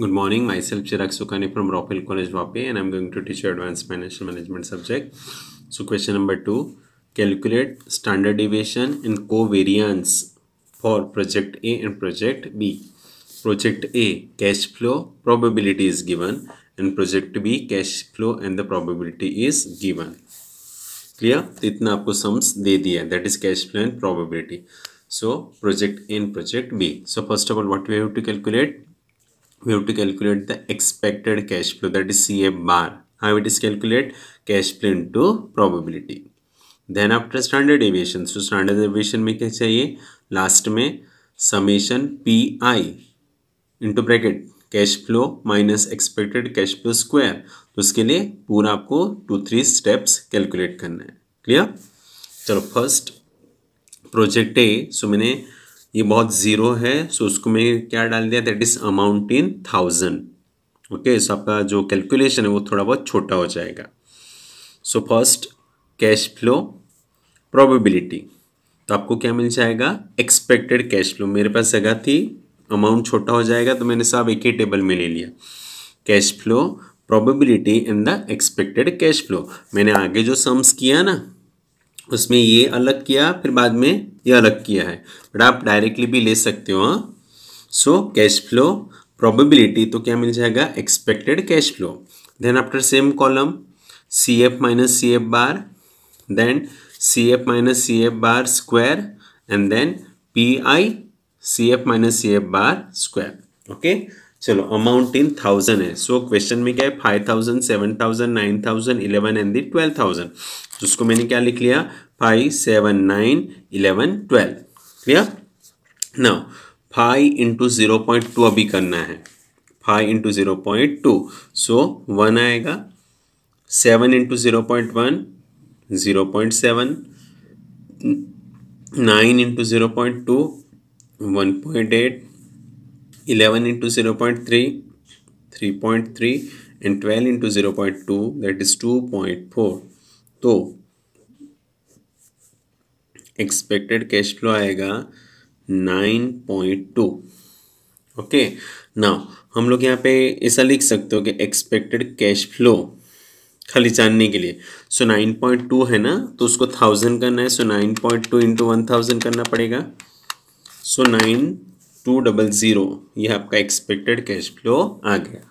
Good morning. Myself Chirag Sukhani from Rockville College, Vapi, and I'm going to teach you advanced financial management subject. So, question number two: Calculate standard deviation and covariance for project A and project B. Project A cash flow probability is given, and project B cash flow and the probability is given. Clear तो इतना आपको sums दे दिया that is cash flow and probability so project in project B so first of all what we have to calculate We have to calculate the expected cash flow that is CA bar. How it is calculate cash flow into probability. Then after standard deviation, so standard deviation में क्या चाहिए last में summation P I into bracket cash flow minus expected cash flow square तो उसके लिए पूरा आपको to three steps calculate करना है क्लियर चलो फ़र्स्ट प्रोजेक्ट ए सो मैंने ये बहुत ज़ीरो है सो उसको मैं क्या डाल दिया? That is amount in thousand okay so आपका जो कैलकुलेशन है वो थोड़ा बहुत छोटा हो जाएगा। So first cash flow probability तो आपको क्या मिल जाएगा? एक्सपेक्टेड कैश फ्लो मेरे पास जगह थी अमाउंट छोटा हो जाएगा तो मैंने सब एक ही टेबल में ले लिया। Cash flow probability in the expected cash flow मैंने आगे जो सम्स किया ना, उसमें ये अलग किया, फिर बाद में ये अलग किया है। बट आप डायरेक्टली भी ले सकते हो हाँ। सो कैश फ्लो प्रोबेबिलिटी तो क्या मिल जाएगा? Expected cash flow then after same column C F minus C F bar then C F minus C F bar square and then P I C F minus C F bar square okay चलो amount in thousand है। So so, question में क्या है? Five thousand seven thousand nine thousand eleven and the twelve thousand तो उसको मैंने क्या लिख लिया? Five seven nine eleven twelve clear now five into zero point two अभी करना है। Five into zero point two so one आएगा। Seven into zero point one zero point seven nine into zero point two one point eight eleven into zero point three three point three and twelve into zero point two that is two point four तो expected cash flow आएगा nine point two okay now हम लोग यहाँ पे ऐसा लिख सकते हो कि एक्सपेक्टेड कैश फ्लो खाली जानने के लिए। सो नाइन पॉइंट टू है ना? तो उसको थाउज़ेंड करना है। So nine point two into one thousand करना पड़ेगा। So nine two double zero ये आपका एक्सपेक्टेड कैश फ्लो आ गया।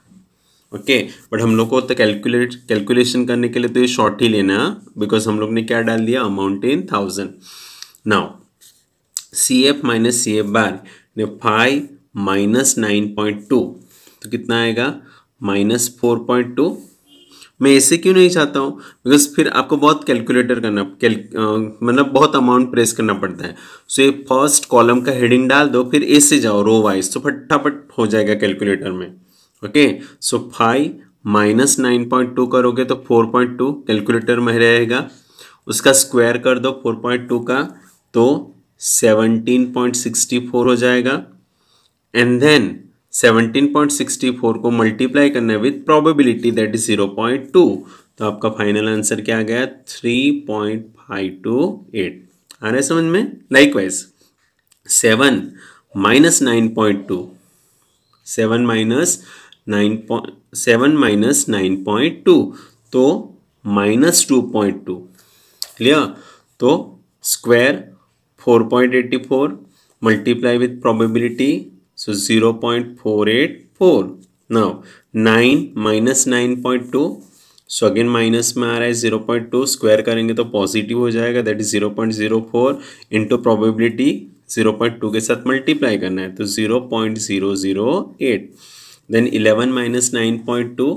ओके okay, बट हम लोग को तो कैलकुलेट कैलकुलेशन करने के लिए तो ये शॉर्ट ही लेना बिकॉज़ हम लोग ने क्या डाल दिया? Amount in thousand now C F minus C F bar ने five minus nine point two तो कितना आएगा? माइनस फोर पॉइंट टू मैं ऐसे क्यों नहीं चाहता हूँ? बिकॉज़ फिर आपको बहुत कैलकुलेटर करना कैल मतलब बहुत अमाउंट प्रेस करना पड़ता है। सो ये फ़र्स्ट कॉलम का हेडिंग डाल दो, फिर ऐसे जाओ रो वाइज तो फटाफट हो जाएगा कैलकुलेटर में। Okay so five minus nine point two करोगे तो फोर पॉइंट टू कैलकुलेटर में रहेगा। उसका स्क्वायर कर दो फोर पॉइंट टू का तो सेवनटीन पॉइंट सिक्सटी फोर हो जाएगा। And then seventeen point sixty four को मल्टीप्लाई करना है with probability that is zero point two तो आपका फाइनल आंसर क्या आ गया? Three point five two eight आ रहा समझ में? Likewise seven minus nine point two seven minus nine point seven minus nine point two तो minus two point two clear तो square four point eighty four multiply with probability point eight four now nine minus nine point two so again minus में आ रहा है zero point to square करेंगे तो positive हो जाएगा that is zero point zero four into probability zero point two के साथ मल्टीप्लाई करना है तो zero point zero zero eight then 11 minus 9.2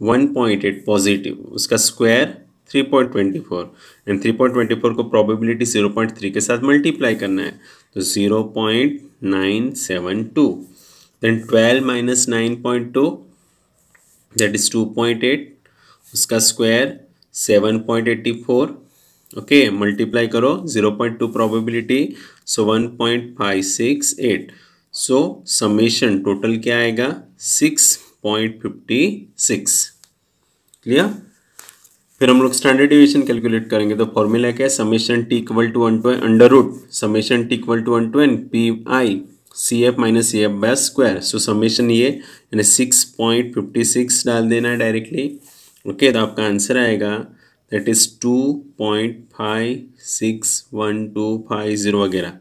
1.8 positive उसका स्क्वायर 3.24 एंड 3.24 को प्रोबेबिलिटी 0.3 के साथ मल्टीप्लाई करना है तो 0.972 देन 12 माइनस 9.2 दैट इज़ 2.8 उसका स्क्वायर 7.84 ओके मल्टीप्लाई करो 0.2 probability so 1.568 so summation total क्या आएगा six point fifty six clear फिर हम लोग स्टैंडर्ड डिविएशन कैलकुलेट करेंगे। तो फॉर्मूला क्या है? Summation T equal to one to under root summation T equal to one to N P I C F minus C F by square so summation ये, यानी six point fifty six डाल देना है directly okay तो आपका answer आएगा। That is two point five six one two five zero वगैरह।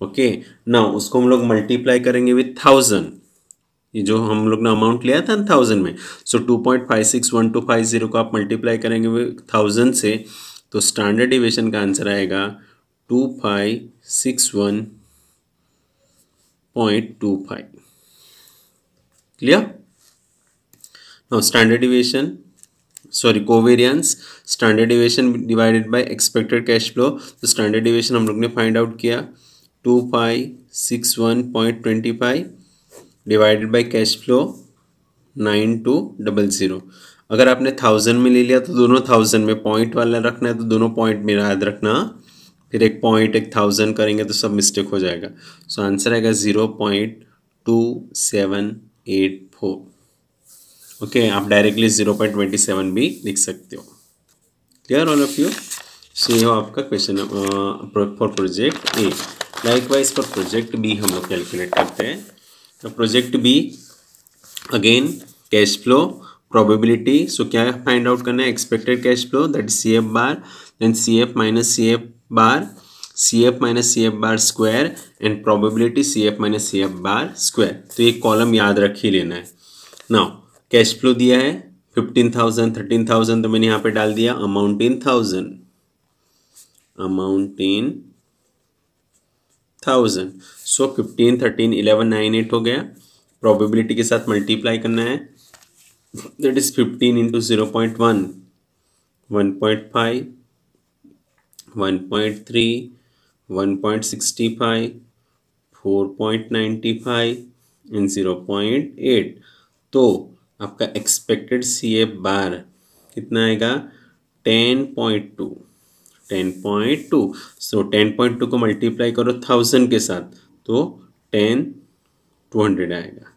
Okay ना उसको हम लोग मल्टीप्लाई करेंगे विथ थाउज़ेंड ये जो हम लोग ने अमाउंट लिया था थाउज़ेंड में so two point five six one two five zero को आप मल्टीप्लाई करेंगे थाउज़ेंड से तो स्टैंडर्ड डिविएशन का आंसर आएगा two five six one point two five clear now standard deviation sorry covariance standard deviation divided by expected cash flow तो standard deviation हम लोग ने फाइंड आउट किया two five six one point twenty five divided by cash flow nine two double zero अगर आपने thousand में ले लिया तो दोनों थाउज़ेंड में पॉइंट वाला रखना है तो दोनों पॉइंट में याद रखना। फिर एक पॉइंट एक थाउज़ेंड करेंगे तो सब मिस्टेक हो जाएगा। सो आंसर आएगा zero point two seven eight four okay आप directly zero point twenty seven भी लिख सकते हो। Clear all of you so ये हो आपका question for project A likewise for project B हम लोग कैलकुलेट करते हैं। तो project B again cash flow probability so क्या फाइंड आउट करना है? Expected cash flow that is C F bar then C F minus C F bar C F minus C F bar square and probability C F minus C F bar square तो ये column याद रख ही लेना है। Now cash flow दिया है fifteen thousand thirteen thousand तो मैंने यहाँ पे डाल दिया amount in thousand amount in thousand so fifteen thirteen eleven nine eight हो गया. प्रोबेबिलिटी के साथ मल्टीप्लाई करना है. That is fifteen into zero point one one point five one point three one point sixty five four point ninety five and zero point eight तो आपका expected C A bar कितना आएगा? Ten point two ten point two so ten point two को multiply करो thousand के साथ तो ten two hundred आएगा।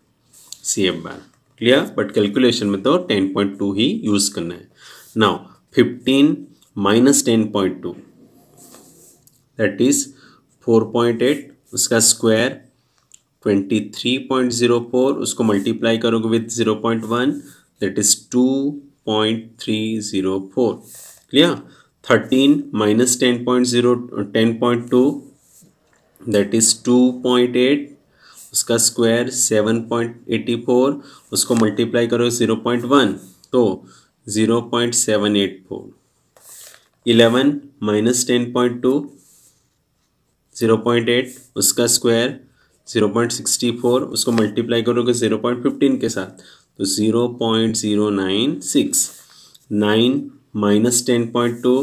C F bar clear but calculation में तो टेन पॉइंट टू ही यूज़ करना है। Now fifteen minus ten point two that is four point eight उसका square twenty three point zero four उसको मल्टीप्लाई करोगे with zero point one that is two point three zero four clear thirteen minus ten point zero ten point two that is two point eight उसका square seven point eighty four उसको multiply करो zero point one तो zero point seven eight four eleven minus ten point two zero point eight उसका square zero point sixty four उसको multiply करोगे zero point fifteen के साथ तो zero point zero nine six nine minus ten point two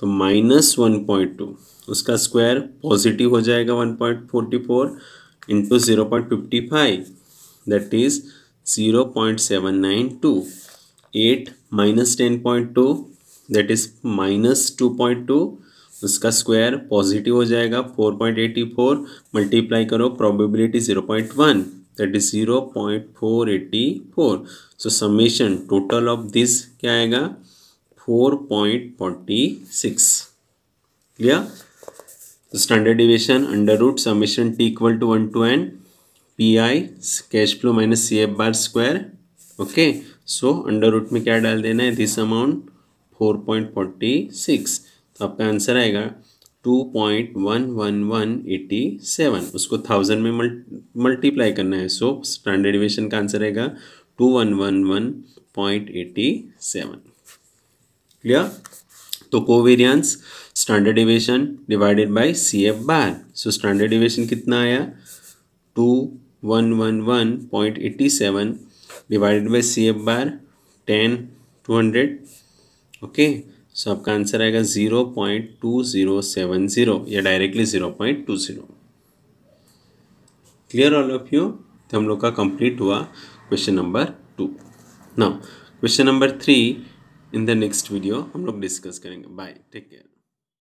तो minus one point two, उसका square positive हो जाएगा one point forty four into zero point fifty five that is zero point seven nine two eight minus ten point two that is minus two point two उसका square positive हो जाएगा four point eighty four multiply करो probability zero point one that is zero point four eighty four so summation total of this क्या आएगा? Four point forty six. Clear? Standard deviation under root summation T equal to one to N P I cash flow minus C F bar square okay so under root में क्या डाल देना है? This amount four point forty six तो आपका answer आएगा two point one one one eighty seven उसको thousand में मल्टीप्लाई करना है। सो स्टैंडर्ड डिविएशन का आंसर आएगा two one one one point eighty seven clear तो covariance standard deviation divided by C F bar so standard deviation कितना आया? Two one one one point eighty seven divided by C F bar ten two hundred okay so आपका answer आएगा zero point two zero seven zero या directly zero point two zero clear all of you तो हम लोग का complete हुआ question number two now question number three in the next video हम लोग डिस्कस करेंगे. Bye take care